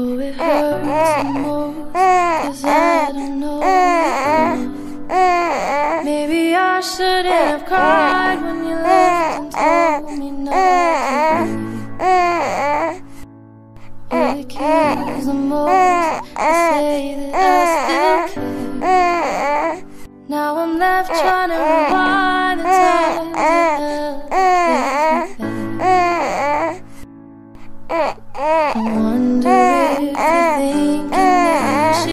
Oh, it eh, hurts eh, the most, eh, cause I don't know. Maybe I shouldn't have cried when you left and told me no. Oh, it kills the most to say that I still care. Now I'm left trying to rewind the time that I wonder.